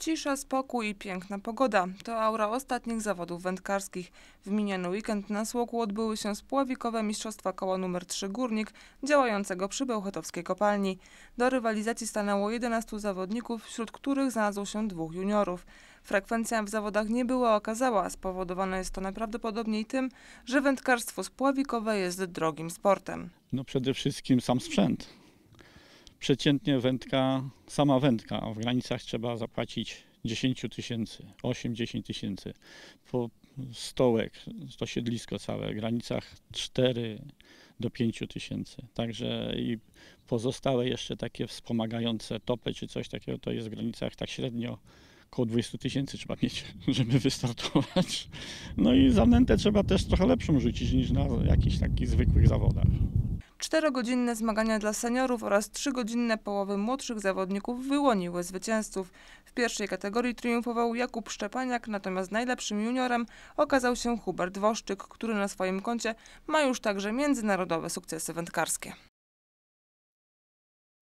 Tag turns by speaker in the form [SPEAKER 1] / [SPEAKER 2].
[SPEAKER 1] Cisza, spokój i piękna pogoda to aura ostatnich zawodów wędkarskich. W miniony weekend na Słoku odbyły się spławikowe mistrzostwa koła nr 3 Górnik działającego przy Bełchetowskiej kopalni. Do rywalizacji stanęło 11 zawodników, wśród których znalazło się dwóch juniorów. Frekwencja w zawodach nie była okazała, spowodowane jest to najprawdopodobniej tym, że wędkarstwo spławikowe jest drogim sportem.
[SPEAKER 2] No przede wszystkim sam sprzęt. Przeciętnie wędka, sama wędka, a w granicach trzeba zapłacić 10 tysięcy, 8-10 tysięcy. Po stołek, to siedlisko całe, w granicach 4 do 5 tysięcy. Także i pozostałe jeszcze takie wspomagające topy czy coś takiego, to jest w granicach tak średnio około 20 tysięcy trzeba mieć, żeby wystartować. No i zanętę trzeba też trochę lepszą rzucić niż na jakichś takich zwykłych zawodach.
[SPEAKER 1] Czterogodzinne zmagania dla seniorów oraz trzygodzinne połowy młodszych zawodników wyłoniły zwycięzców. W pierwszej kategorii triumfował Jakub Szczepaniak, natomiast najlepszym juniorem okazał się Hubert Woszczyk, który na swoim koncie ma już także międzynarodowe sukcesy wędkarskie.